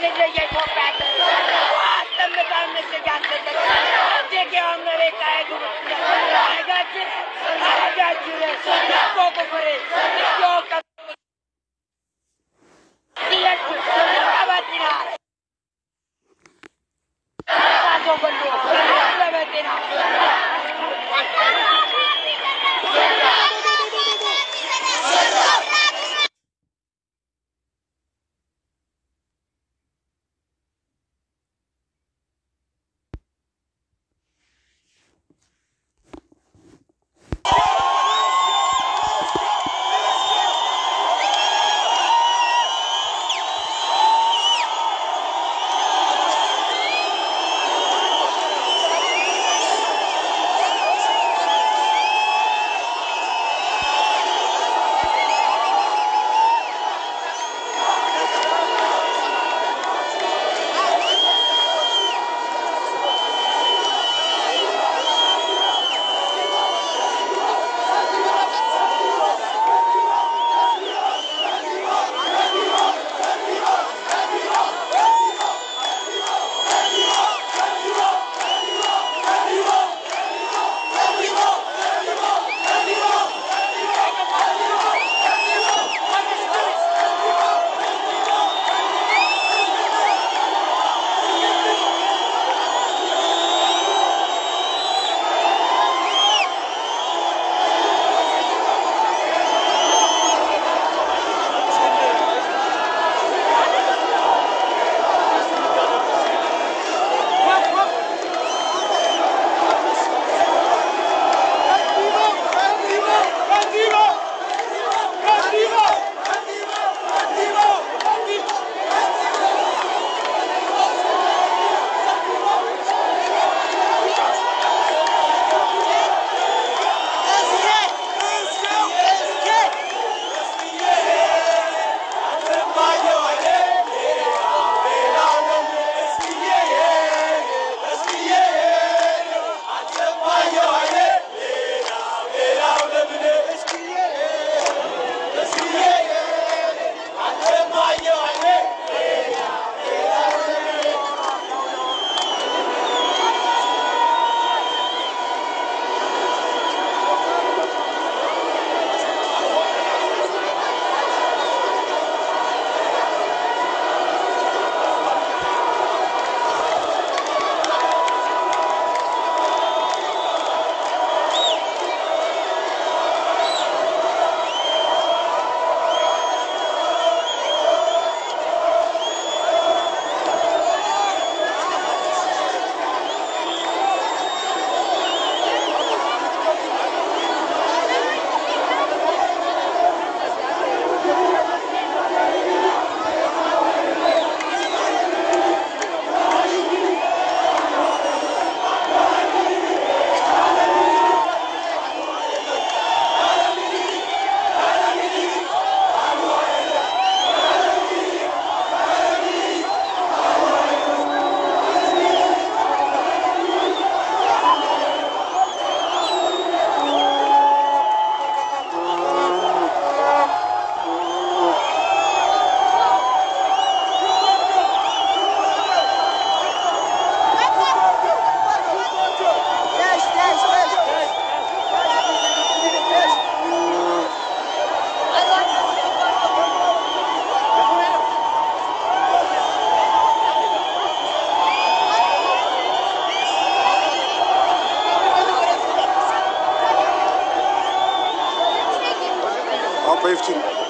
ये वो पैटर्न वास्तव में सामने से जानते थे देखिए हमने देखा है आएगा जी आएगा जी को करे Safety.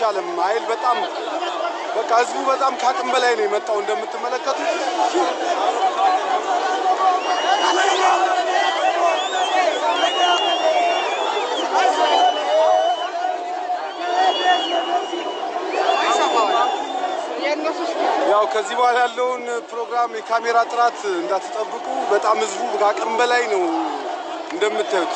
አልቻለም። ኃይል በጣም በቃ ህዝቡ በጣም ከአቅም በላይ ነው የመጣው እንደምትመለከቱት ያው ከዚህ በኋላ ያለውን ፕሮግራም የካሜራ ጥራት እንዳትጠብቁ። በጣም ህዝቡ ከአቅም በላይ ነው እንደምታዩት።